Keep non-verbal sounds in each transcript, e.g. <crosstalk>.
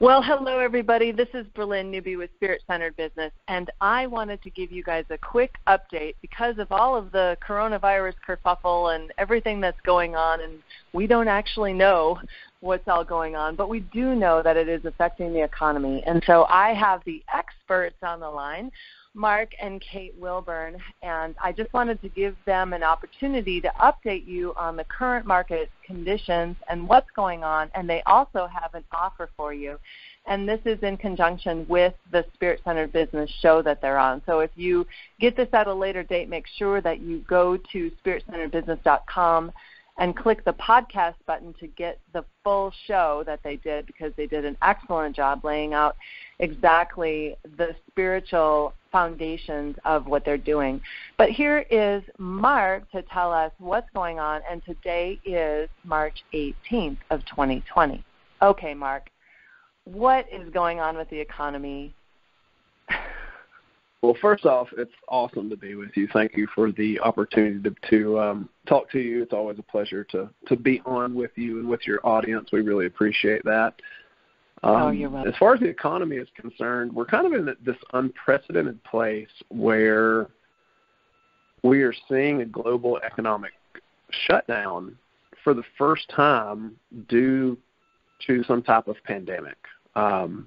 Well, hello everybody. This is Bralynn Newby with Spirit Centered Business, and I wanted to give you guys a quick update because of all of the coronavirus kerfuffle and everything that's going on, and we don't actually know what's all going on, but we do know that it is affecting the economy. And so I have the experts on the line Mark and Kate Wilburn, and I just wanted to give them an opportunity to update you on the current market conditions and what's going on, and they also have an offer for you. And this is in conjunction with the Spirit Centered Business show that they're on. So if you get this at a later date, make sure that you go to spiritcenteredbusiness.com and click the podcast button to get the full show that they did because they did an excellent job laying out exactly the spiritual foundations of what they're doing. But here is Mark to tell us what's going on, and today is March 18th of 2020. Okay, Mark, what is going on with the economy? Well, first off, it's awesome to be with you. Thank you for the opportunity to, to um, talk to you. It's always a pleasure to, to be on with you and with your audience. We really appreciate that. Um, oh, you're welcome. As far as the economy is concerned, we're kind of in this unprecedented place where we are seeing a global economic shutdown for the first time due to some type of pandemic. Um,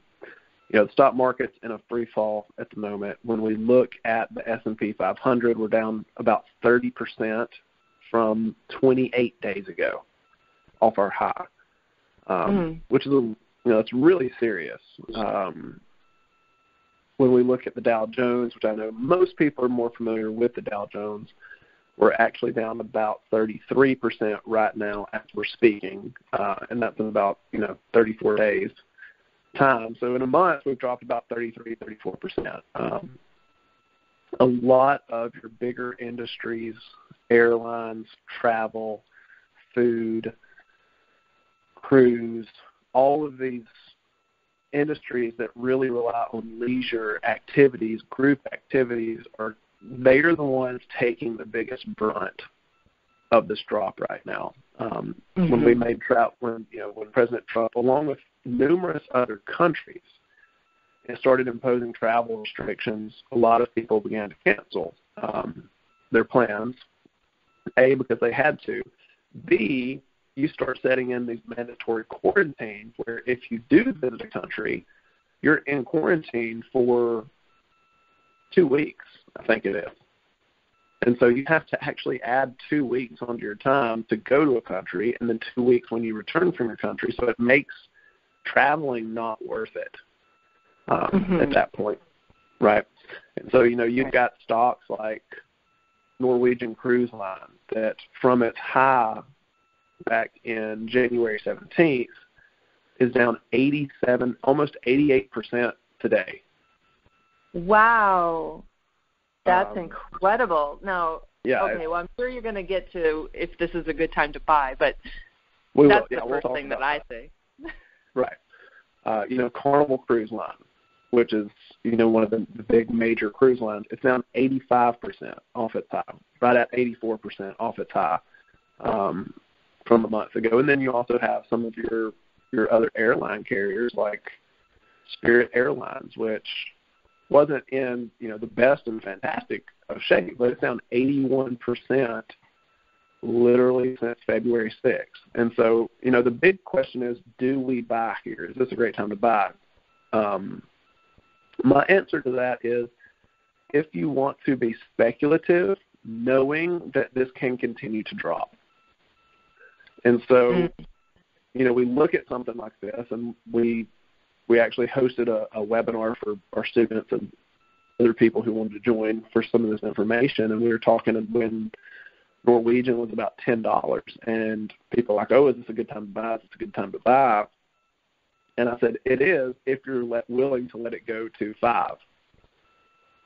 you know, the stock market's in a free fall at the moment. When we look at the S&P 500, we're down about 30% from 28 days ago off our high, um, mm-hmm. which is a, you know it's really serious. Um, when we look at the Dow Jones, which I know most people are more familiar with the Dow Jones, we're actually down about 33% right now as we're speaking, uh, and that's in about you know 34 days time. So in a month, we've dropped about 33, 34 percent. Um, a lot of your bigger industries, airlines, travel, food, cruise, all of these industries that really rely on leisure activities, group activities, are they are the ones taking the biggest brunt of this drop right now. Um, mm-hmm. When we made Trout, when you know, when President Trump, along with numerous other countries, and started imposing travel restrictions, a lot of people began to cancel um, their plans. A because they had to. B you start setting in these mandatory quarantines where if you do visit a country, you're in quarantine for two weeks, I think it is. And so you have to actually add two weeks onto your time to go to a country and then two weeks when you return from your country. So it makes traveling not worth it um, mm-hmm. at that point. Right. And so, you know, you've got stocks like Norwegian Cruise Line that from its high back in January 17th is down 87, almost 88% today. Wow. That's um, incredible. Now, yeah, okay, well, I'm sure you're going to get to if this is a good time to buy, but we that's will. the Yeah, 1st thing that, that I say. <laughs> right. Uh, you know, Carnival Cruise Line, which is you know one of the, the big major cruise lines, it's down 85% off its high, right at 84% off its high um, from a month ago. And then you also have some of your your other airline carriers like Spirit Airlines, which wasn't in you know the best and fantastic of shape, but it's down 81 percent literally since February 6th. And so you know the big question is, do we buy here? Is this a great time to buy? Um, my answer to that is, if you want to be speculative, knowing that this can continue to drop. And so, you know, we look at something like this and we we actually hosted a, a webinar for our students and other people who wanted to join for some of this information. And we were talking when Norwegian was about ten dollars, and people were like, "Oh, is this a good time to buy? Is this a good time to buy?" And I said, "It is if you're let, willing to let it go to five,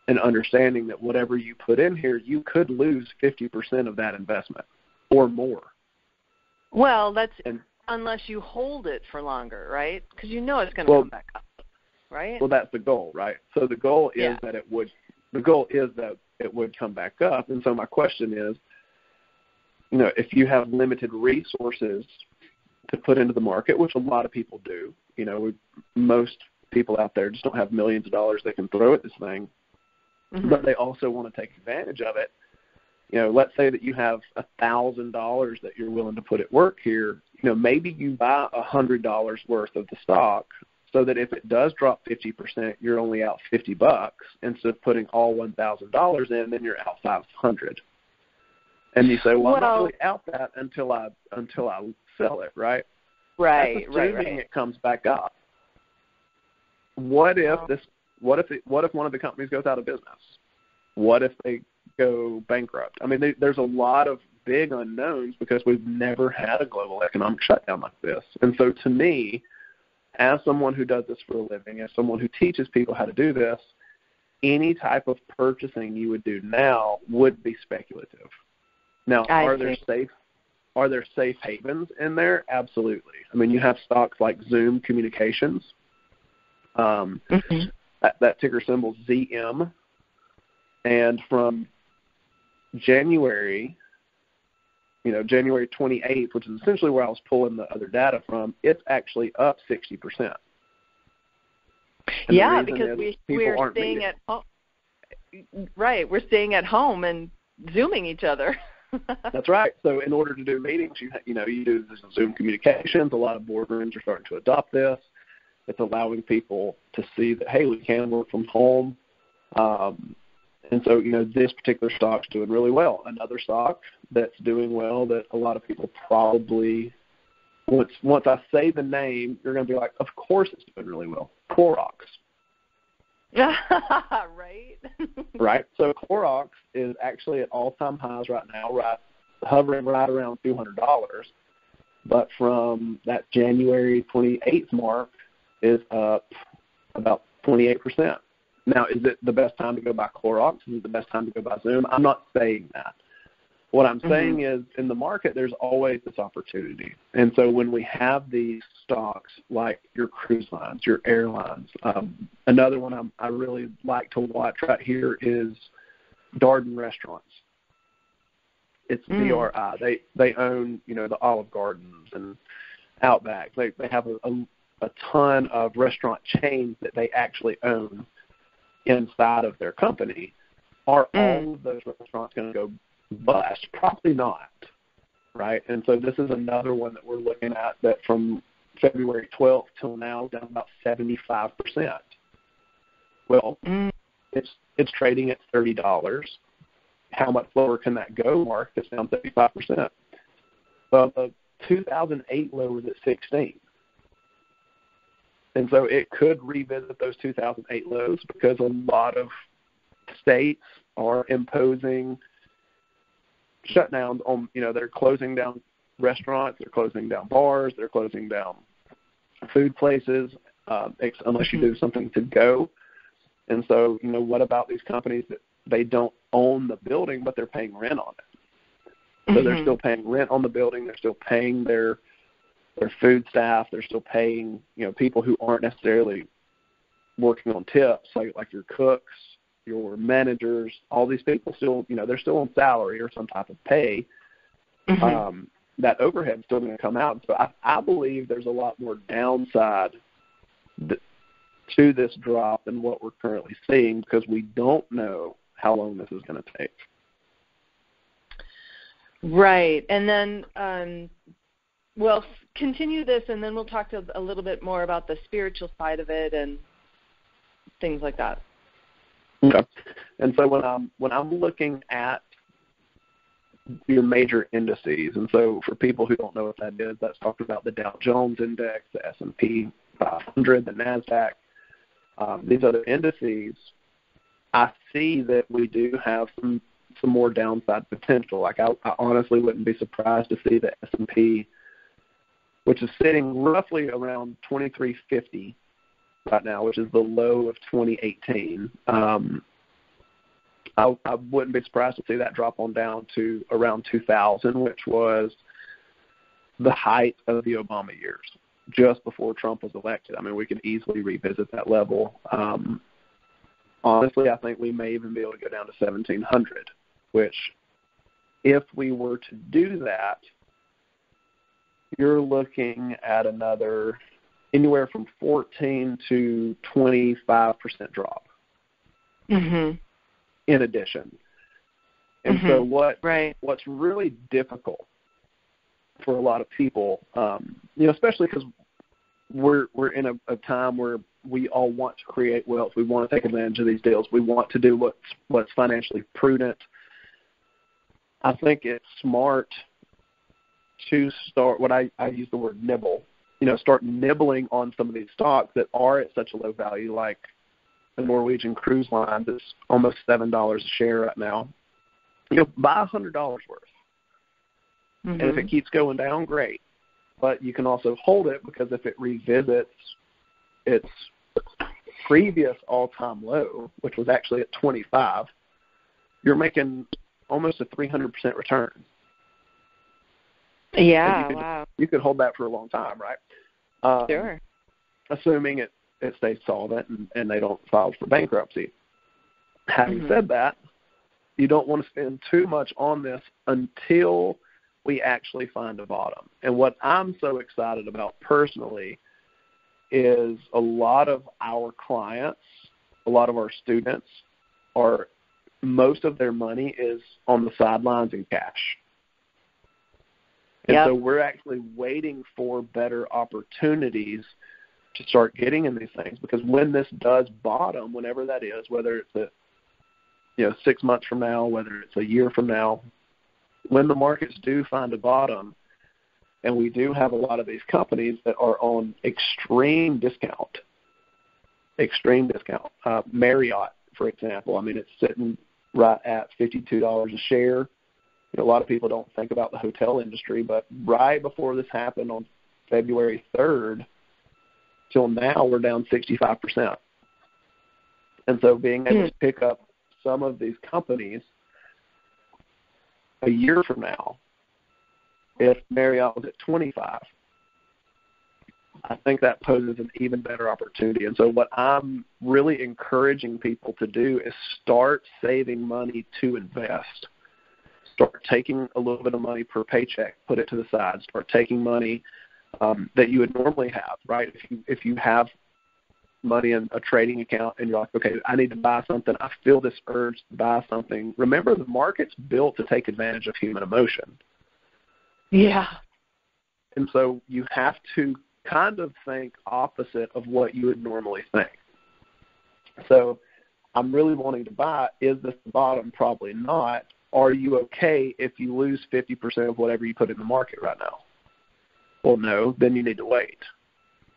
and understanding that whatever you put in here, you could lose fifty percent of that investment or more." Well, that's and, unless you hold it for longer, right? Because you know it's going to well, come back up, right? Well, that's the goal, right? So the goal is yeah. that it would. The goal is that it would come back up, and so my question is, you know, if you have limited resources to put into the market, which a lot of people do, you know, we, most people out there just don't have millions of dollars they can throw at this thing, mm-hmm. but they also want to take advantage of it. You know, let's say that you have a thousand dollars that you're willing to put at work here. You know, maybe you buy a hundred dollars worth of the stock so that if it does drop 50%, you're only out 50 bucks instead of putting all $1,000 in, then you're out 500. And you say, well, well, I'm not really out that until I until I sell it, right? Right, That's right, right. it comes back up. What if this? What if it, what if one of the companies goes out of business? What if they go bankrupt? I mean, they, there's a lot of big unknowns because we've never had a global economic shutdown like this. And so, to me, as someone who does this for a living, as someone who teaches people how to do this, any type of purchasing you would do now would be speculative. Now, I are there safe are there safe havens in there? Absolutely. I mean, you have stocks like Zoom Communications. Um, mm-hmm. that, that ticker symbol ZM, and from January you know, January 28th, which is essentially where I was pulling the other data from, it's actually up 60%. And yeah, because we we're staying meeting. at home. Right, we're staying at home and zooming each other. <laughs> That's right. So in order to do meetings, you you know you do Zoom communications. A lot of boardrooms are starting to adopt this. It's allowing people to see that hey, we can work from home. Um, and so, you know, this particular stock's doing really well. Another stock that's doing well that a lot of people probably once once I say the name, you're going to be like, of course it's doing really well. Clorox. <laughs> right. right. So Clorox is actually at all-time highs right now, right, hovering right around two hundred dollars. But from that January 28th mark, is up about 28 percent. Now, is it the best time to go buy Clorox? Is it the best time to go buy Zoom? I'm not saying that. What I'm mm-hmm. saying is, in the market, there's always this opportunity. And so when we have these stocks like your cruise lines, your airlines, um, another one I'm, I really like to watch right here is Darden Restaurants. It's mm. DRI. They they own you know the Olive Gardens and Outback. They they have a, a, a ton of restaurant chains that they actually own inside of their company. Are Mm. all of those restaurants going to go bust? Probably not, right? And so this is another one that we're looking at that from February 12th till now down about 75 percent. Well, Mm. it's it's trading at thirty dollars. How much lower can that go, Mark? It's down 35 percent. Well, the 2008 low was at 16. And so it could revisit those 2008 lows because a lot of states are imposing shutdowns on, you know, they're closing down restaurants, they're closing down bars, they're closing down food places, ex- unless you do something to go. And so, you know, what about these companies that they don't own the building, but they're paying rent on it? So they're Mhm. still paying rent on the building, they're still paying their their food staff. They're still paying you know people who aren't necessarily working on tips, like like your cooks, your managers. All these people still you know they're still on salary or some type of pay. Mhm. Um, that overhead's still going to come out. So I, I believe there's a lot more downside th- to this drop than what we're currently seeing because we don't know how long this is going to take. Right, and then um, well, continue this, and then we'll talk to a little bit more about the spiritual side of it and things like that. <laughs> Okay. And so when I'm when I'm looking at your major indices, and so for people who don't know what that is, that's talking about the Dow Jones Index, the S and P 500, the Nasdaq, um, these other indices. I see that we do have some some more downside potential. Like I, I honestly wouldn't be surprised to see the S and P which is sitting roughly around 2350 right now, which is the low of 2018. Um, I, I wouldn't be surprised to see that drop on down to around 2000, which was the height of the Obama years, just before Trump was elected. I mean, we could easily revisit that level. Um, honestly, I think we may even be able to go down to 1700, which, if we were to do that, you're looking at another anywhere from 14 to 25 percent drop. Mhm. In addition, and mm-hmm. so what right. what's really difficult for a lot of people, um, you know, especially because we're we're in a, a time where we all want to create wealth. We want to take advantage of these deals. We want to do what's what's financially prudent. I think it's smart to start what I, I use the word nibble. You know, start nibbling on some of these stocks that are at such a low value, like the Norwegian cruise line that's almost seven dollars a share right now. You know, buy a hundred dollars worth. Mm-hmm. And if it keeps going down, great. But you can also hold it because if it revisits its previous all-time low, which was actually at 25, you're making almost a 300% return. Yeah, you could, wow. You could hold that for a long time, right? Um, sure. Assuming it, it stays solvent and, and they don't file for bankruptcy. Having mm-hmm. said that, you don't want to spend too much on this until – we actually find a bottom. And what I'm so excited about personally is a lot of our clients, a lot of our students are most of their money is on the sidelines in cash. And yep. so we're actually waiting for better opportunities to start getting in these things because when this does bottom, whenever that is, whether it's a you know six months from now, whether it's a year from now, when the markets do find a bottom, and we do have a lot of these companies that are on extreme discount, extreme discount. Uh, Marriott, for example, I mean, it's sitting right at $52 a share. You know, a lot of people don't think about the hotel industry, but right before this happened on February 3rd till now, we're down 65%. And so being able hmm. to pick up some of these companies – a year from now, if Marriott was at 25, I think that poses an even better opportunity. And so, what I'm really encouraging people to do is start saving money to invest. Start taking a little bit of money per paycheck, put it to the side. Start taking money um, that you would normally have, right? If you if you have money in a trading account and you're like, okay, I need to buy something. I feel this urge to buy something. Remember, the market's built to take advantage of human emotion. Yeah. And so you have to kind of think opposite of what you would normally think. So I'm really wanting to buy. Is this the bottom? Probably not. Are you okay if you lose 50% of whatever you put in the market right now? Well, no, then you need to wait.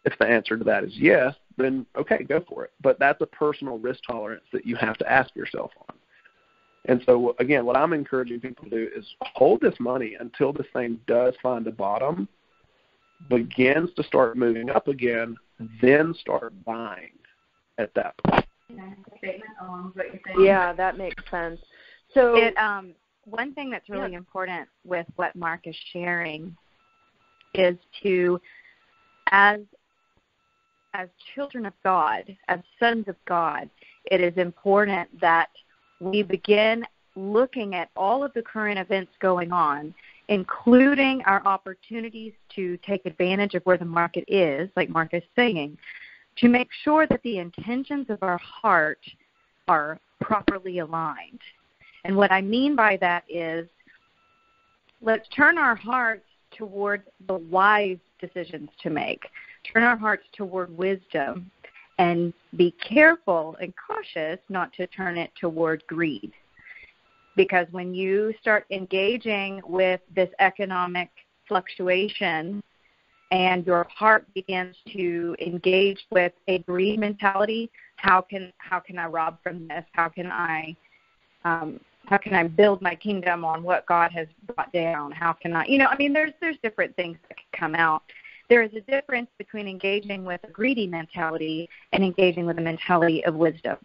If the answer to that is yes, then okay, go for it. But that's a personal risk tolerance that you have to ask yourself on. And so again, what I'm encouraging people to do is hold this money until this thing does find a bottom, begins to start moving up again, then start buying at that point. Yeah, that makes sense. So it um one thing that's really yeah. important with what Mark is sharing is to as as children of God, as sons of God, it is important that we begin looking at all of the current events going on, including our opportunities to take advantage of where the market is, like Mark is saying, to make sure that the intentions of our heart are properly aligned. And what I mean by that is let's turn our hearts toward the wise decisions to make turn our hearts toward wisdom and be careful and cautious not to turn it toward greed. Because when you start engaging with this economic fluctuation and your heart begins to engage with a greed mentality, how can how can I rob from this? How can I um, how can I build my kingdom on what God has brought down? How can I, you know, I mean, there's there's different things that can come out, there is a difference between engaging with a greedy mentality and engaging with a mentality of wisdom.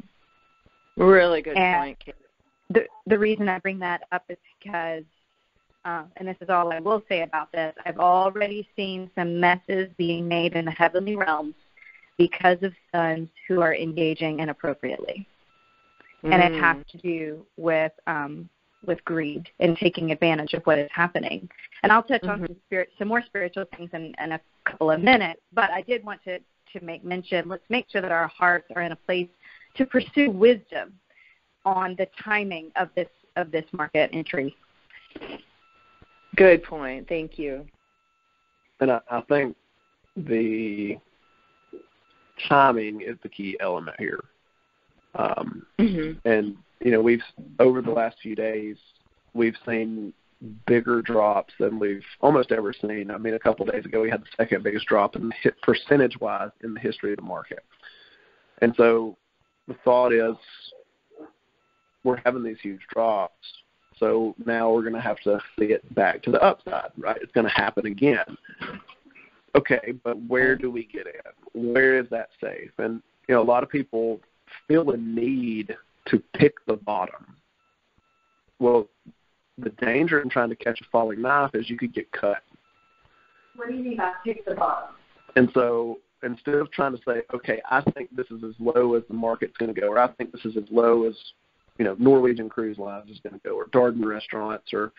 Really good and point. The the reason I bring that up is because, uh, and this is all I will say about this. I've already seen some messes being made in the heavenly realms because of sons who are engaging inappropriately, mm. and it has mm. to do with um, with greed and taking advantage of what is happening. And I'll touch mm-hmm. on some spirit, some more spiritual things in, in a couple of minutes. But I did want to to make mention. Let's make sure that our hearts are in a place to pursue wisdom on the timing of this of this market entry. Good point. Thank you. And I, I think the timing is the key element here. Um, mm-hmm. And you know, we've over the last few days, we've seen bigger drops than we've almost ever seen. I mean, a couple of days ago, we had the second biggest drop in percentage-wise in the history of the market. And so, the thought is, we're having these huge drops. So now we're going to have to see it back to the upside, right? It's going to happen again. Okay, but where do we get in? Where is that safe? And you know, a lot of people feel a need to pick the bottom. Well, the danger in trying to catch a falling knife is you could get cut. What do you mean by pick the bottom? And so instead of trying to say, okay, I think this is as low as the market's going to go, or I think this is as low as you know Norwegian Cruise Lines is going to go, or Darden Restaurants, or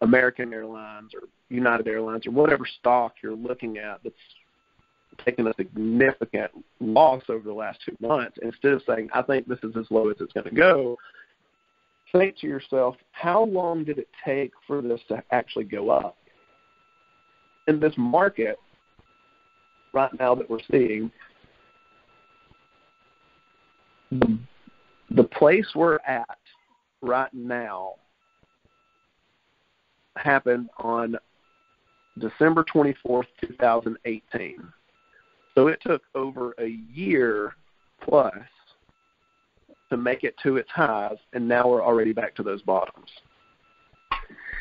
American Airlines, or United Airlines, or whatever stock you're looking at that's taken a significant loss over the last two months, instead of saying, I think this is as low as it's going to go, think to yourself, how long did it take for this to actually go up? In this market right now that we're seeing, the, the place we're at right now happened on December 24th, 2018. So it took over a year plus to make it to its highs, and now we're already back to those bottoms.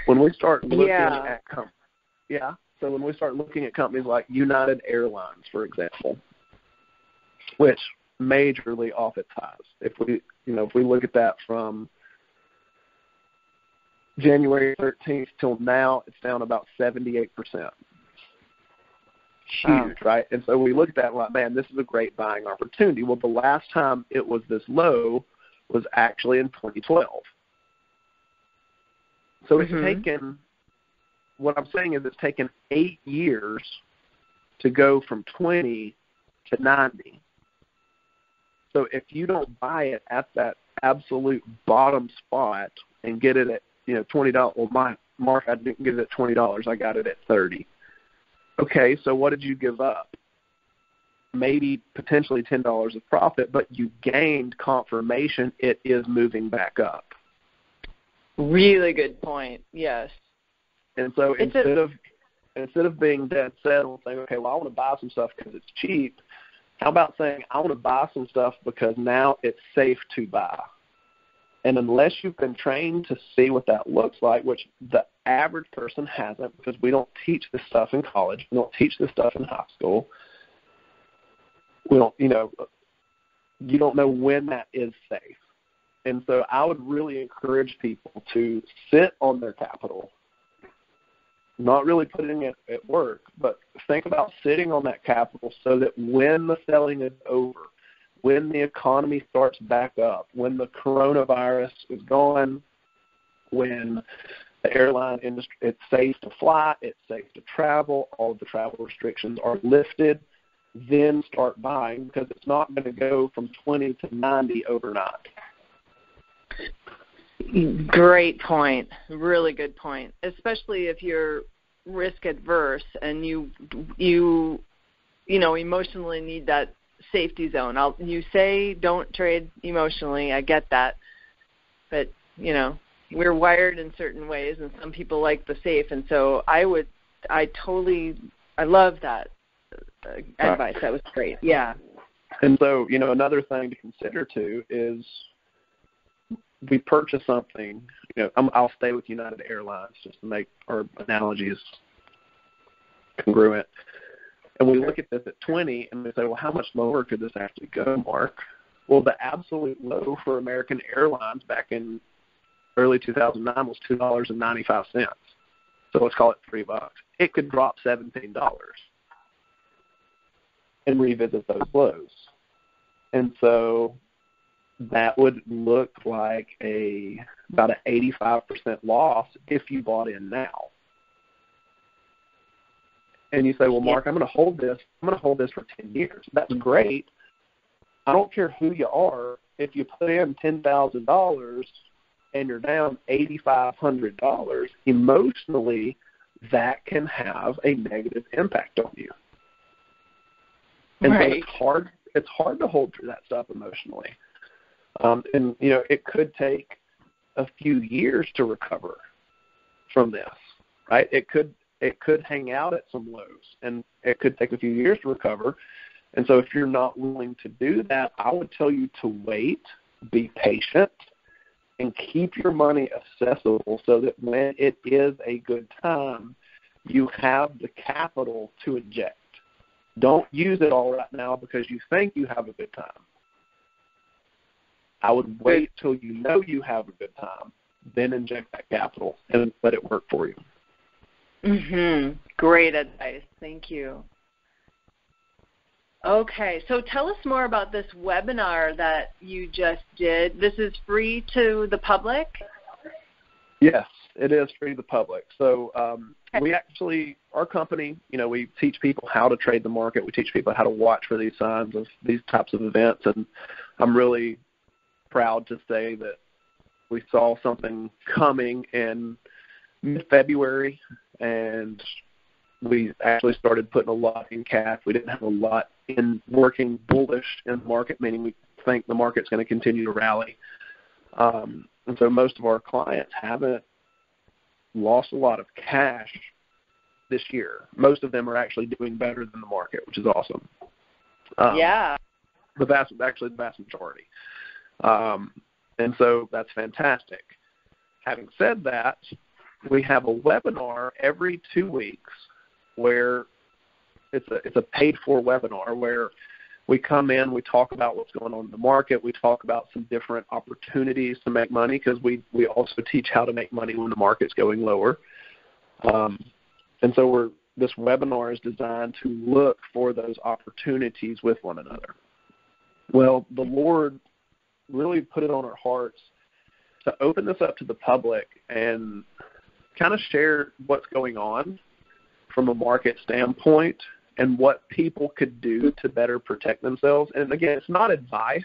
When we start looking yeah. at com- yeah, so when we start looking at companies like United Airlines, for example, which majorly off its highs. If we, you know, if we look at that from January 13th till now, it's down about 78 percent huge, right? And so we look at that like, man, this is a great buying opportunity. Well, the last time it was this low was actually in 2012. So mm-hmm. it's taken, what I'm saying is it's taken eight years to go from 20 to 90. So if you don't buy it at that absolute bottom spot and get it at, you know, $20, well, my Mark, I didn't get it at $20. I got it at 30 Okay, so what did you give up? Maybe potentially ten dollars of profit, but you gained confirmation it is moving back up. Really good point. Yes. And so it's instead a, of instead of being dead set on saying, okay, well I want to buy some stuff because it's cheap, how about saying I want to buy some stuff because now it's safe to buy? And unless you've been trained to see what that looks like, which the average person hasn't, because we don't teach this stuff in college, we don't teach this stuff in high school. We don't, you know, you don't know when that is safe. And so I would really encourage people to sit on their capital, not really putting it at work, but think about sitting on that capital so that when the selling is over, when the economy starts back up, when the coronavirus is gone, when the airline industry it's safe to fly, it's safe to travel, all the travel restrictions are lifted, then start buying because it's not going to go from 20 to 90 overnight. Great point. Really good point. Especially if you're risk adverse and you you you know emotionally need that safety zone. I'll you say don't trade emotionally. I get that, but you know we're wired in certain ways, and some people like the safe. And so I would, I totally, I love that uh, advice. That was great. Yeah. And so you know another thing to consider too is we purchase something. You know, I'm, I'll stay with United Airlines just to make our analogies congruent and we look at this at 20 and we say, well, how much lower could this actually go, Mark? Well, the absolute low for American Airlines back in early 2009 was two dollars and 95 cents. So let's call it three bucks. It could drop seventeen dollars and revisit those lows. And so that would look like a about an 85% loss if you bought in now. And you say, "Well, Mark, I'm going to hold this. I'm going to hold this for 10 years." That's great. I don't care who you are. If you put in ten thousand dollars and you're down $8,500, emotionally, that can have a negative impact on you. And right. so it's hard. It's hard to hold through that stuff emotionally. Um, and you know, it could take a few years to recover from this, right? It could it could hang out at some lows, and it could take a few years to recover. And so, if you're not willing to do that, I would tell you to wait, be patient, and keep your money accessible so that when it is a good time, you have the capital to inject. Don't use it all right now because you think you have a good time. I would wait till you know you have a good time, then inject that capital and let it work for you. Mhm. Great advice. Thank you. Okay, so tell us more about this webinar that you just did. This is free to the public? Yes, it is free to the public. So um, okay. we actually, our company, you know, we teach people how to trade the market. We teach people how to watch for these signs of these types of events, and I'm really proud to say that we saw something coming in mid-February, and we actually started putting a lot in cash. We didn't have a lot in working bullish in the market, meaning we think the market's going to continue to rally. Um, and so most of our clients haven't lost a lot of cash this year. Most of them are actually doing better than the market, which is awesome. Um, yeah. The vast, actually, the vast majority. Um, and so that's fantastic. Having said that, we have a webinar every two weeks where it's a it's a paid for webinar where we come in, we talk about what's going on in the market, we talk about some different opportunities to make money because we we also teach how to make money when the market's going lower. Um, and so we're this webinar is designed to look for those opportunities with one another. Well, the Lord really put it on our hearts to open this up to the public and kind of share what's going on from a market standpoint and what people could do to better protect themselves. And again, it's not advice,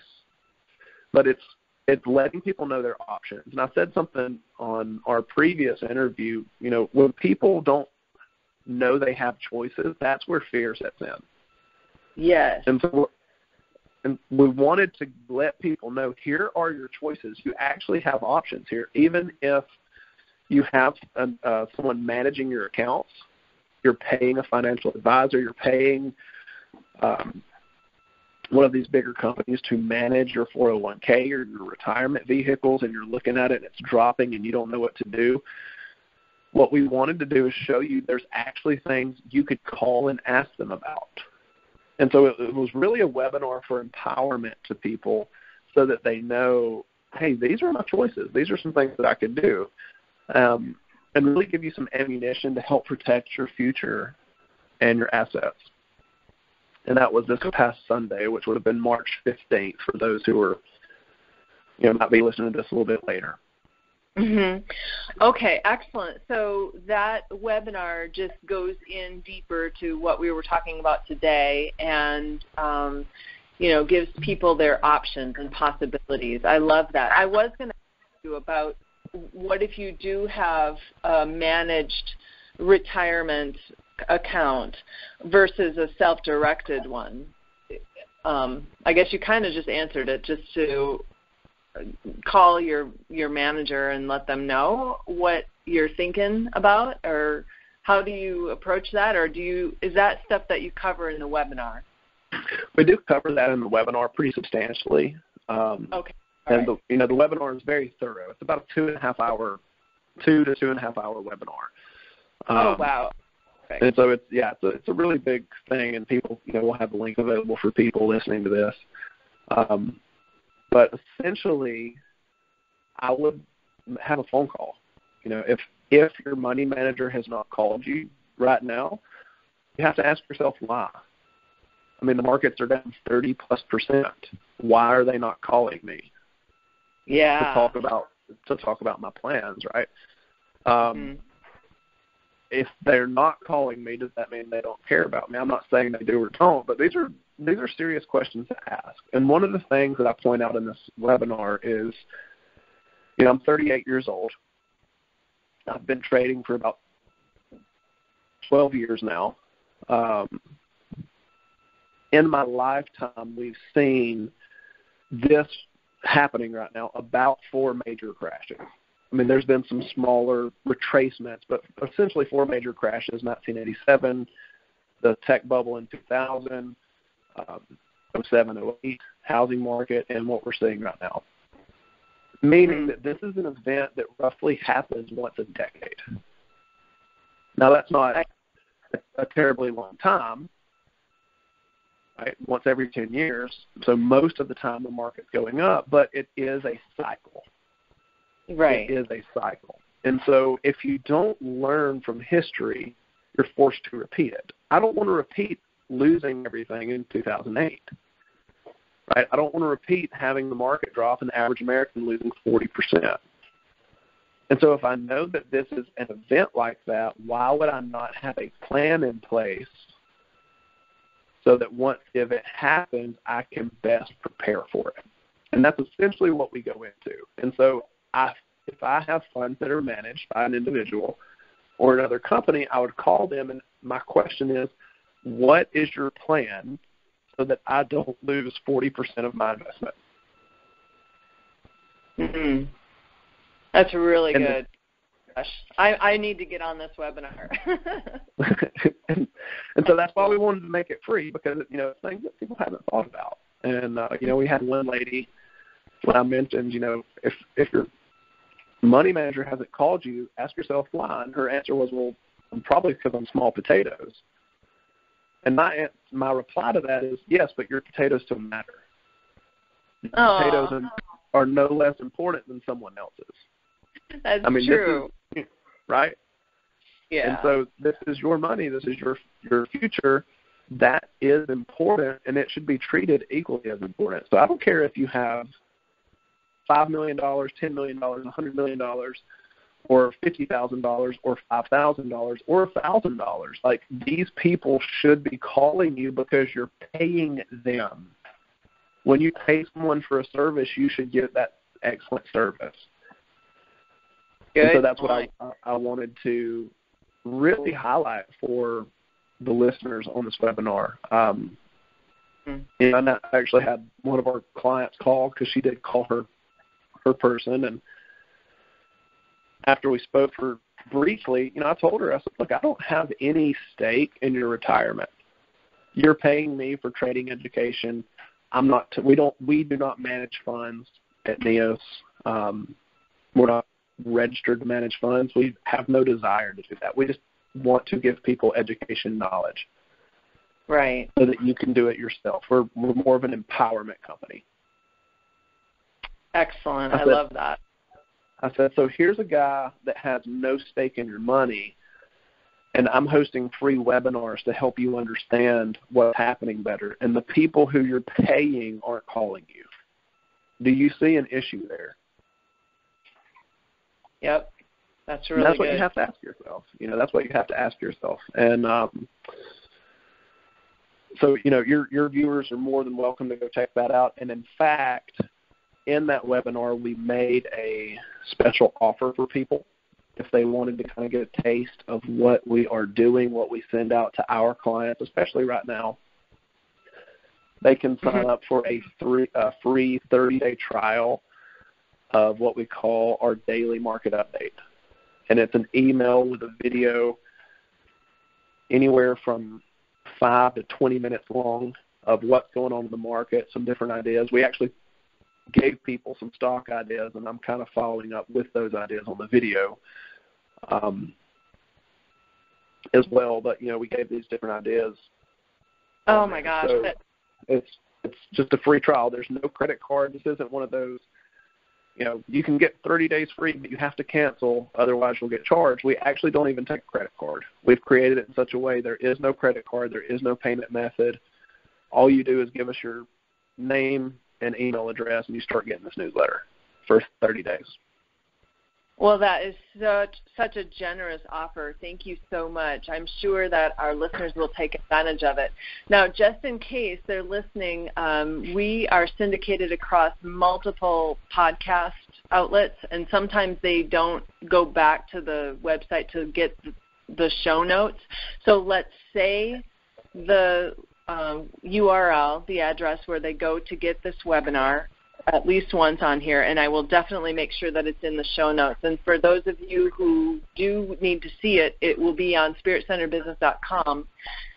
but it's it's letting people know their options. And I said something on our previous interview, you know, when people don't know they have choices, that's where fear sets in. Yes. And so and we wanted to let people know here are your choices. You actually have options here, even if you have a, uh, someone managing your accounts you're paying a financial advisor, you're paying um, one of these bigger companies to manage your 401k or your retirement vehicles, and you're looking at it and it's dropping and you don't know what to do. What we wanted to do is show you there's actually things you could call and ask them about. And so it, it was really a webinar for empowerment to people so that they know, hey, these are my choices. These are some things that I could do. Um, and really give you some ammunition to help protect your future and your assets. And that was this past Sunday, which would have been March 15th for those who are, you know, might be listening to this a little bit later. Mm-hmm. Okay, excellent. So that webinar just goes in deeper to what we were talking about today, and um, you know, gives people their options and possibilities. I love that. I was going to ask you about what if you do have a managed retirement account versus a self-directed one? Um, I guess you kind of just answered it, just to call your your manager and let them know what you're thinking about, or how do you approach that, or do you is that stuff that you cover in the webinar? We do cover that in the webinar pretty substantially. Um, okay and the you know the webinar is very thorough. It's about a two and a half hour, two to two and a half hour webinar. Oh, um, oh wow! And so it's yeah, it's a, it's a really big thing, and people you know will have the link available for people listening to this. Um, but essentially, I would have a phone call. You know, if if your money manager has not called you right now, you have to ask yourself why. I mean, the markets are down 30 plus percent. Why are they not calling me? Yeah. To talk about to talk about my plans, right? Um, mm-hmm. If they're not calling me, does that mean they don't care about me? I'm not saying they do or don't, but these are these are serious questions to ask. And one of the things that I point out in this webinar is, you know, I'm 38 years old. I've been trading for about 12 years now. Um, in my lifetime, we've seen this happening right now about four major crashes. I mean, there's been some smaller retracements, but essentially four major crashes 1987, the tech bubble in 2000, um, 07, 08 housing market, and what we're seeing right now. Meaning that this is an event that roughly happens once a decade. Now, that's not a, a terribly long time, right? Once every 10 years. So most of the time the market's going up, but it is a cycle. Right. It is a cycle. And so if you don't learn from history, you're forced to repeat it. I don't want to repeat losing everything in 2008. Right? I don't want to repeat having the market drop and the average American losing 40%. And so if I know that this is an event like that, why would I not have a plan in place so that once if it happens, I can best prepare for it. And that's essentially what we go into. And so I, if I have funds that are managed by an individual or another company, I would call them and my question is, what is your plan so that I don't lose 40% of my investment? Mm-hmm. That's really and good. Gosh, I, I need to get on this webinar. and, <laughs> <laughs> and so that's why we wanted to make it free because you know things that people haven't thought about. And uh, you know, we had one lady when I mentioned, you know, if if your money manager hasn't called you, ask yourself why. And her answer was, well, probably because I'm small potatoes. And my my reply to that is yes, but your potatoes still matter. Aww. Potatoes are, are no less important than someone else's. That's I mean, true. Right? Yeah. And so this is your money. This is your your future. That is important, and it should be treated equally as important. So I don't care if you have five million dollars, ten million dollars, a hundred million dollars, or fifty thousand dollars, or five thousand dollars, or a thousand dollars. Like these people should be calling you because you're paying them. When you pay someone for a service, you should get that excellent service. Good. And so that's what I, I wanted to really highlight for the listeners on this webinar. Um, mm-hmm. and I actually had one of our clients call because she did call her her person, and after we spoke for briefly, you know, I told her I said, "Look, I don't have any stake in your retirement. You're paying me for trading education. I'm not. T- we don't. We do not manage funds at Neos. Um, we're not registered to manage funds. We have no desire to do that. We just want to give people education knowledge. Right. So that you can do it yourself. We're, we're more of an empowerment company. Excellent. I, I said, love that. I said, so here's a guy that has no stake in your money, and I'm hosting free webinars to help you understand what's happening better. And the people who you're paying aren't calling you. Do you see an issue there? Yep. That's really and that's good. what you have to ask yourself. You know, that's what you have to ask yourself. And um, so, you know, your your viewers are more than welcome to go check that out. And in fact, in that webinar, we made a special offer for people if they wanted to kind of get a taste of what we are doing, what we send out to our clients, especially right now. They can sign mm-hmm. up for a three a free 30 day trial of what we call our daily market update. And it's an email with a video anywhere from five to 20 minutes long of what's going on in the market, some different ideas. We actually gave people some stock ideas, and I'm kind of following up with those ideas on the video um, as well. But you know, we gave these different ideas. Oh my gosh! So it's it's just a free trial. There's no credit card. This isn't one of those you know, you can get 30 days free, but you have to cancel, otherwise you'll get charged. We actually don't even take a credit card. We've created it in such a way there is no credit card, there is no payment method. All you do is give us your name and email address, and you start getting this newsletter. for 30 days. Well, that is such such a generous offer. Thank you so much. I'm sure that our listeners will take advantage of it. Now, just in case they're listening, um, we are syndicated across multiple podcast outlets, and sometimes they don't go back to the website to get the show notes. So let's say the um, URL, the address where they go to get this webinar at least once on here, and I will definitely make sure that it's in the show notes. And for those of you who do need to see it, it will be on spiritcenteredbusiness.com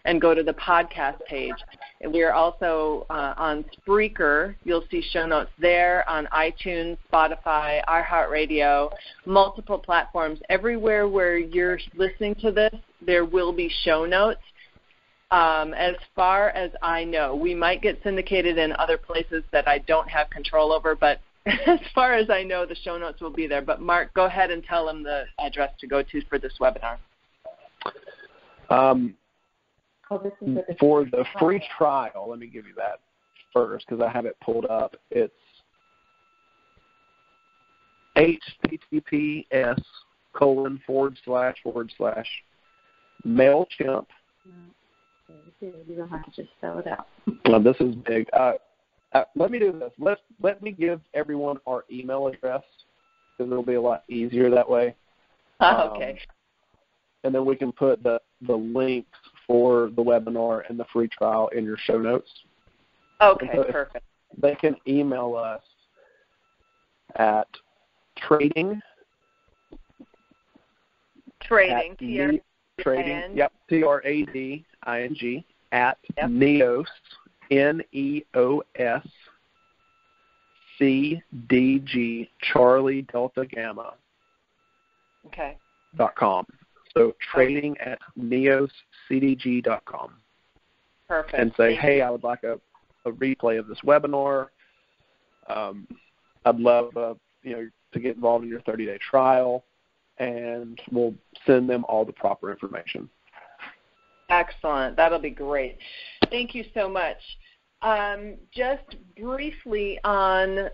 and go to the podcast page. And we are also uh, on Spreaker. You'll see show notes there on iTunes, Spotify, iHeartRadio, multiple platforms. Everywhere where you're listening to this, there will be show notes um, as far as I know. We might get syndicated in other places that I don't have control over, but <laughs> as far as I know, the show notes will be there. But Mark, go ahead and tell them the address to go to for this webinar. Um, oh, for the free trial, let me give you that first because I have it pulled up. It's https colon forward slash forward slash mailchimp you don't have to just spell it out. Well, this is big. Uh, uh, let me do this. Let let me give everyone our email address because it'll be a lot easier that way. Oh, <laughs> okay. Um, and then we can put the the links for the webinar and the free trial in your show notes. Okay, so perfect. They can email us at trading trading at trading yep T R A D I N G at yep. Neos N E O S C D G Charlie Delta Gamma. Okay. Dot com. So trading at neoscdg dot com. Perfect. And say, hey. I would like a, a replay of this webinar. Um, I'd love uh, you know to get involved in your 30 day trial, and we'll send them all the proper information. Excellent. That'll be great. Thank you so much. Um, just briefly on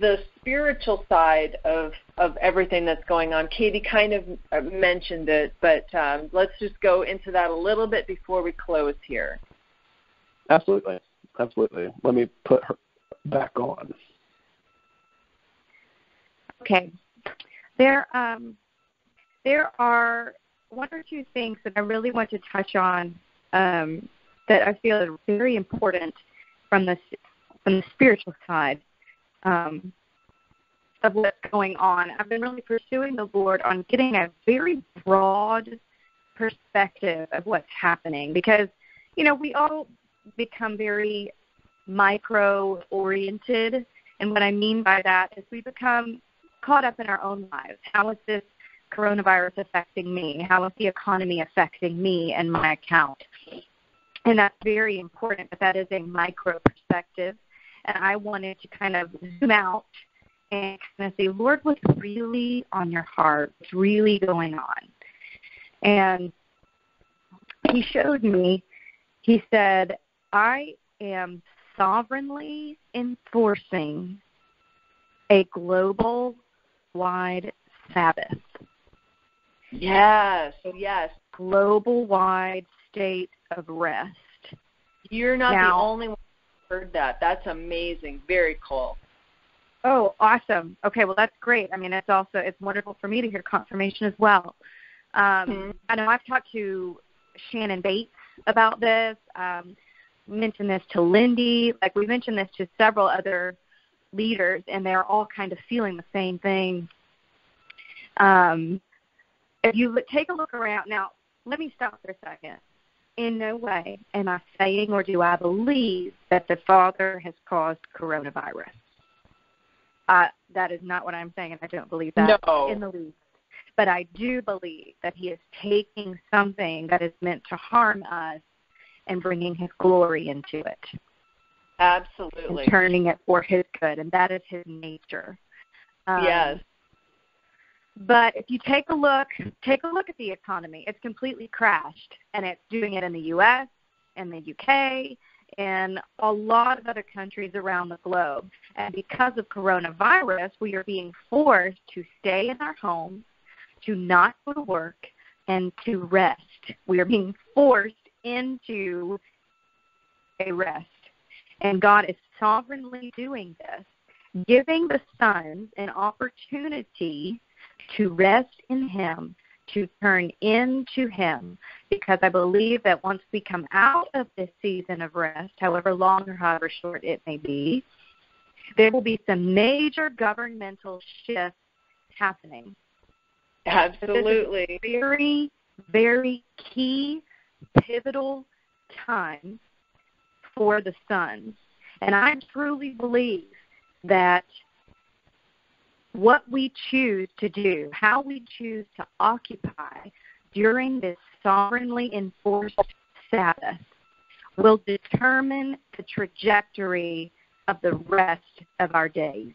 the spiritual side of of everything that's going on. Katie kind of uh, mentioned it, but um, let's just go into that a little bit before we close here. Absolutely, absolutely. Let me put her back on. Okay, there um, there are one or two things that I really want to touch on um, that I feel are very important from the from the spiritual side um, of what's going on. I've been really pursuing the Lord on getting a very broad perspective of what's happening because you know we all become very micro oriented and what I mean by that is we become caught up in our own lives. How is this coronavirus affecting me? How is the economy affecting me and my account? And that's very important, but that is a micro perspective. And I wanted to kind of zoom out and kind of say, Lord, what's really on your heart? What's really going on? And he showed me, he said, I am sovereignly enforcing a global wide Sabbath. Yes, yes. Global wide state of rest. You're not now, the only one who heard that. That's amazing. Very cool. Oh, awesome. Okay, well that's great. I mean, it's also it's wonderful for me to hear confirmation as well. Um, mm-hmm. I know I've talked to Shannon Bates about this. Um, mentioned this to Lindy. Like we mentioned this to several other leaders, and they're all kind of feeling the same thing. Um, if you take a look around now, let me stop for a second. In no way am I saying or do I believe that the Father has caused coronavirus. Uh, that is not what I'm saying, and I don't believe that no. in the least. But I do believe that He is taking something that is meant to harm us and bringing His glory into it. Absolutely. And turning it for His good, and that is His nature. Um, yes. But if you take a look, take a look at the economy. It's completely crashed, and it's doing it in the U.S., in the U.K., in a lot of other countries around the globe. And because of coronavirus, we are being forced to stay in our homes, to not go to work, and to rest. We are being forced into a rest. And God is sovereignly doing this, giving the sons an opportunity to rest in Him, to turn into Him, because I believe that once we come out of this season of rest, however long or however short it may be, there will be some major governmental shifts happening. Absolutely. very, very key, pivotal time for the sons. And I truly believe that what we choose to do, how we choose to occupy during this sovereignly enforced Sabbath, will determine the trajectory of the rest of our days.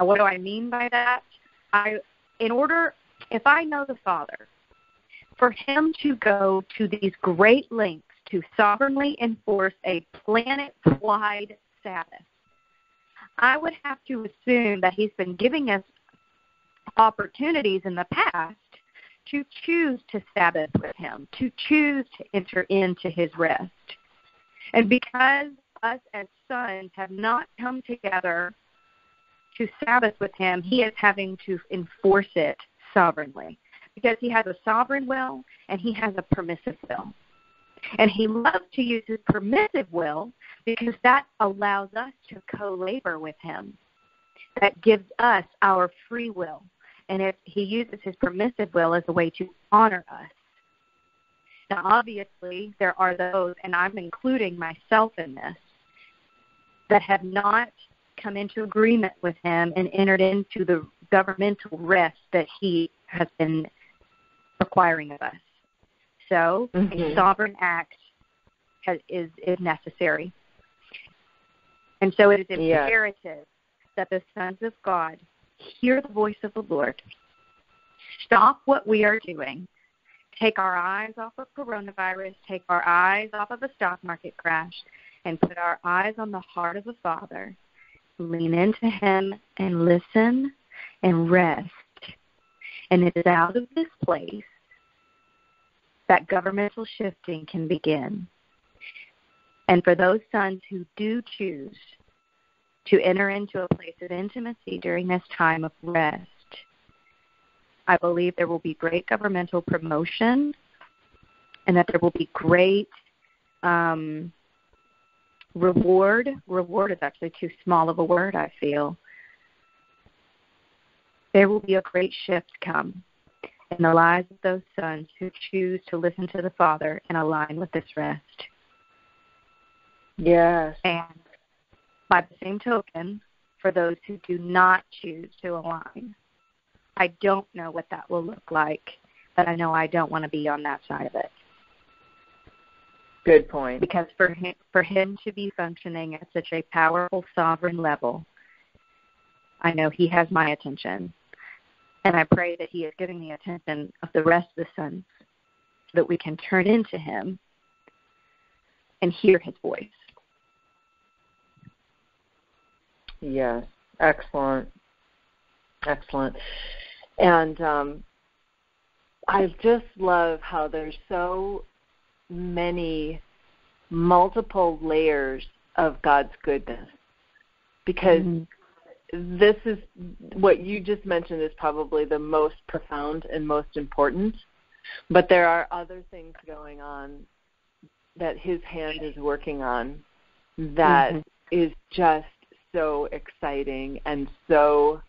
Now, what do I mean by that? I, in order, if I know the Father, for Him to go to these great lengths to sovereignly enforce a planet wide Sabbath, I would have to assume that He's been giving us opportunities in the past to choose to Sabbath with Him, to choose to enter into His rest. And because us as sons have not come together to Sabbath with Him, He is having to enforce it sovereignly because He has a sovereign will and He has a permissive will. And he loves to use his permissive will because that allows us to co labor with him. That gives us our free will. And if he uses his permissive will as a way to honor us. Now, obviously, there are those, and I'm including myself in this, that have not come into agreement with him and entered into the governmental rest that he has been requiring of us. So mm-hmm. a sovereign act has, is is necessary, and so it is imperative yes. that the sons of God hear the voice of the Lord, stop what we are doing, take our eyes off of coronavirus, take our eyes off of the stock market crash, and put our eyes on the heart of the Father. Lean into Him and listen and rest. And it is out of this place that governmental shifting can begin. And for those sons who do choose to enter into a place of intimacy during this time of rest, I believe there will be great governmental promotion and that there will be great um, reward. Reward is actually too small of a word, I feel. There will be a great shift come in the lives of those sons who choose to listen to the Father and align with this rest. Yes. And by the same token, for those who do not choose to align, I don't know what that will look like, but I know I don't want to be on that side of it. Good point. Because for him, for him to be functioning at such a powerful sovereign level, I know he has my attention and I pray that He is giving the attention of the rest of the sons so that we can turn into Him and hear His voice. Yes, excellent. Excellent. And um, I just love how there's so many multiple layers of God's goodness because mm-hmm this is what you just mentioned is probably the most profound and most important. But there are other things going on that his hand is working on that mm-hmm. is just so exciting and so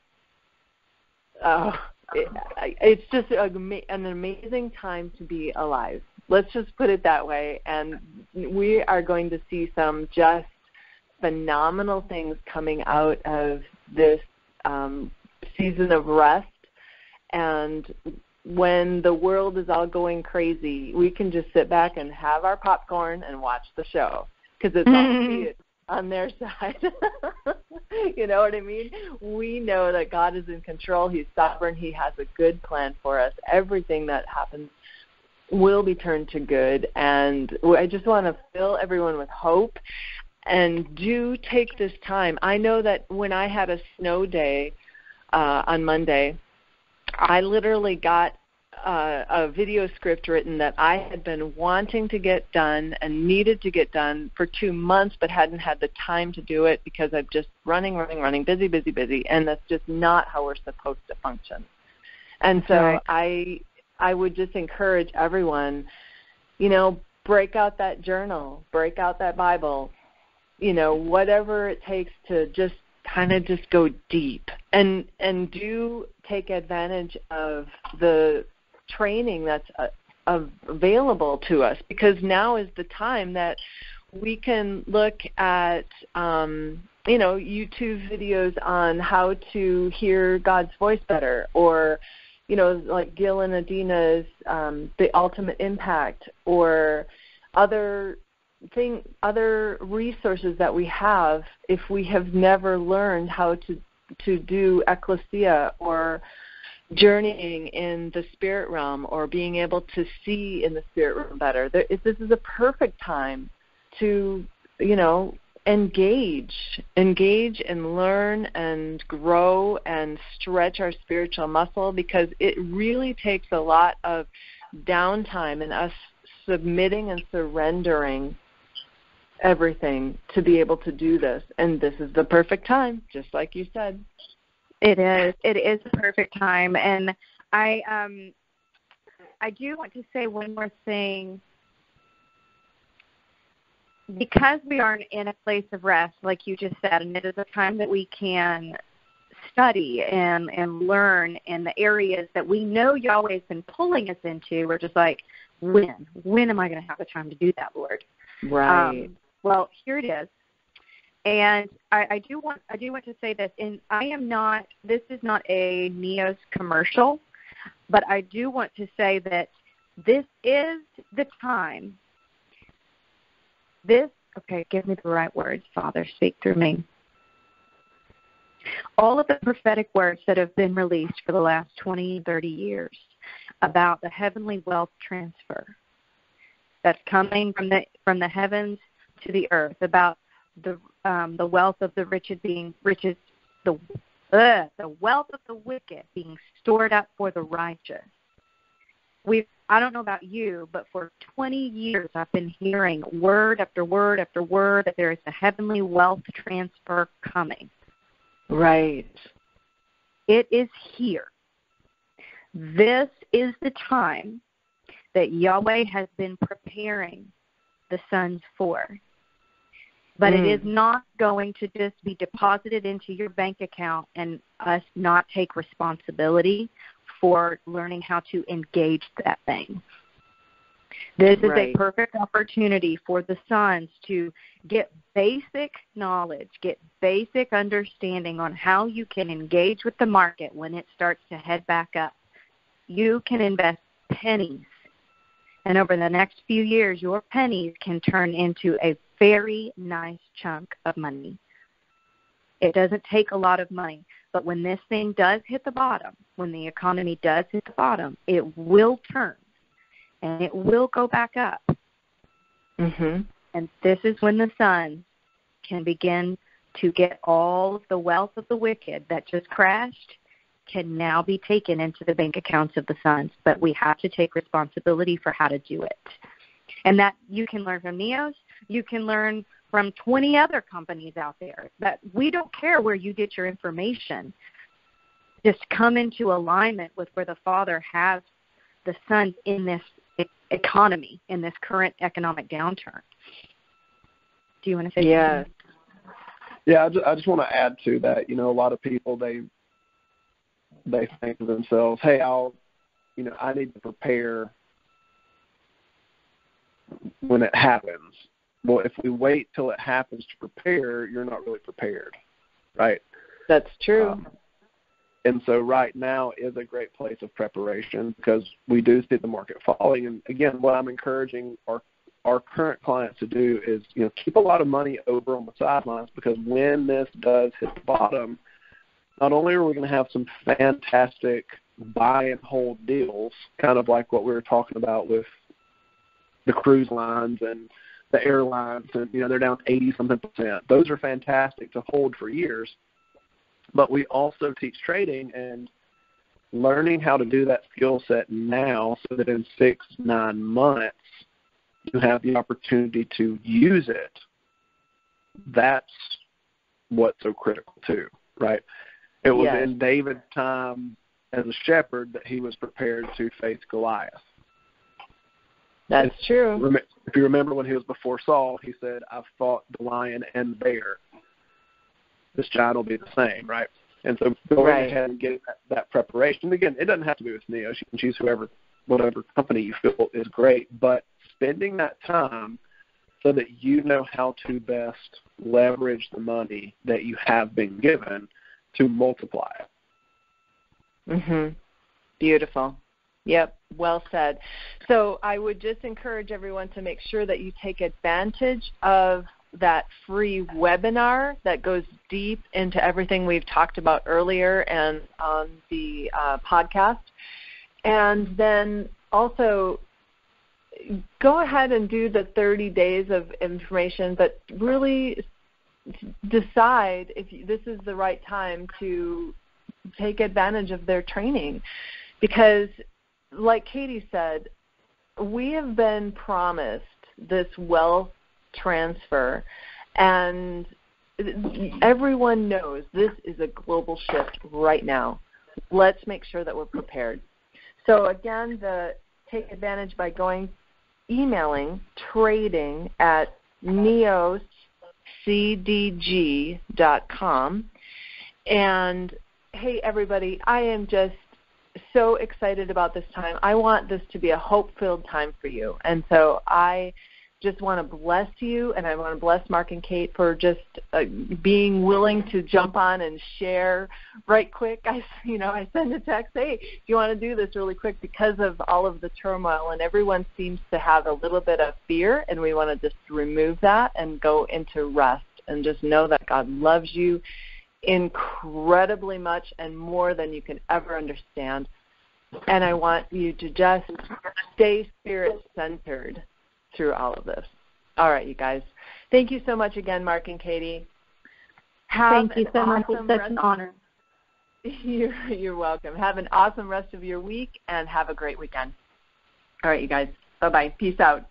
uh, it, it's just a, an amazing time to be alive. Let's just put it that way. And we are going to see some just phenomenal things coming out of this um, season of rest. And when the world is all going crazy, we can just sit back and have our popcorn and watch the show because it's all <laughs> on their <laughs> side. you know what I mean? We know that God is in control. He's sovereign. He has a good plan for us. Everything that happens will be turned to good. And I just want to fill everyone with hope and do take this time. I know that when I had a snow day uh, on Monday, I literally got uh, a video script written that I had been wanting to get done and needed to get done for two months, but hadn't had the time to do it because I'm just running, running, running, busy, busy, busy, and that's just not how we're supposed to function. And so right. I I would just encourage everyone, you know, break out that journal, break out that Bible, you know, whatever it takes to just kind of just go deep and and do take advantage of the training that's uh, available to us because now is the time that we can look at um, you know YouTube videos on how to hear God's voice better or you know, like Gil and Adina's um, The Ultimate Impact or other thing other resources that we have if we have never learned how to to do ecclesia or journeying in the spirit realm or being able to see in the spirit realm better. There, this is a perfect time to, you know, engage, engage and learn and grow and stretch our spiritual muscle because it really takes a lot of downtime and us submitting and surrendering everything to be able to do this. And this is the perfect time, just like you said. It is. It is the perfect time. And I um I do want to say one more thing because we are in a place of rest, like you just said, and it is a time that we can study and and learn in the areas that we know Yahweh's been pulling us into. We're just like, when? When am I going to have the time to do that, Lord? Right. Um, well, here it is. And I, I do want I do want to say this, and I am not. This is not a Neos commercial, but I do want to say that this is the time this, okay, give me the right words, Father, speak through me. All of the prophetic words that have been released for the last 20, 30 years about the heavenly wealth transfer that's coming from the from the heavens to the earth, about the um, the wealth of the rich being riches the uh, the wealth of the wicked being stored up for the righteous. We've I don't know about you, but for 20 years I've been hearing word after word after word that there is a heavenly wealth transfer coming. Right. It is here. This is the time that Yahweh has been preparing the sons for. But mm. it is not going to just be deposited into your bank account and us not take responsibility for learning how to engage that thing. This is right. a perfect opportunity for the sons to get basic knowledge, get basic understanding on how you can engage with the market when it starts to head back up. You can invest pennies. And over the next few years, your pennies can turn into a very nice chunk of money. It doesn't take a lot of money. But when this thing does hit the bottom, when the economy does hit the bottom, it will turn and it will go back up. Mm-hmm. And this is when the son can begin to get all of the wealth of the wicked that just crashed can now be taken into the bank accounts of the sons. But we have to take responsibility for how to do it. And that you can learn from Neos, you can learn from 20 other companies out there that we don't care where you get your information. Just come into alignment with where the Father has the Son in this economy, in this current economic downturn. Do you want to say yeah. Something? Yeah, I just, I just want to add to that. You know, a lot of people they they think to themselves, "Hey, I'll, you know, I need to prepare when it happens." Well, if we wait till it happens to prepare, you're not really prepared, right? That's true. Um, and so right now is a great place of preparation because we do see the market falling. And again, what I'm encouraging our our current clients to do is you know keep a lot of money over on the sidelines because when this does hit the bottom, not only are we going to have some fantastic buy and hold deals, kind of like what we were talking about with the cruise lines and the airlines, and you know they're down 80 something percent. Those are fantastic to hold for years. But we also teach trading and learning how to do that skill set now, so that in six nine months you have the opportunity to use it. That's what's so critical too, right? It was yes. in David's time as a shepherd that he was prepared to face Goliath. That's true. If you remember when he was before Saul, he said, I've fought the lion and the bear. This giant will be the same, right? And so going right. ahead and getting that, that preparation. Again, it doesn't have to be with Neo. You can choose whoever, whatever company you feel is great. But spending that time so that you know how to best leverage the money that you have been given to multiply it. Mhm. Beautiful. Yep, well said. So I would just encourage everyone to make sure that you take advantage of that free webinar that goes deep into everything we've talked about earlier and on the uh, podcast. And then also go ahead and do the 30 days of information, but really decide if this is the right time to take advantage of their training because like Katie said, we have been promised this wealth transfer and everyone knows this is a global shift right now. Let's make sure that we're prepared. So again, the take advantage by going emailing trading at neoscdg.com. And hey, everybody, I am just so excited about this time. I want this to be a hope filled time for you. And so I just want to bless you and I want to bless Mark and Kate for just uh, being willing to jump on and share right quick. I <laughs> you know, I send a text, "Hey, do you want to do this really quick because of all of the turmoil and everyone seems to have a little bit of fear and we want to just remove that and go into rest and just know that God loves you incredibly much and more than you can ever understand. And I want you to just stay spirit centered through all of this. All right, you guys. Thank you so much again, Mark and Katie. Have Thank you so much. It's such an honor. <laughs> You're, you're welcome. Have an awesome rest of your week and have a great weekend. All right, you guys. Bye bye. Peace out.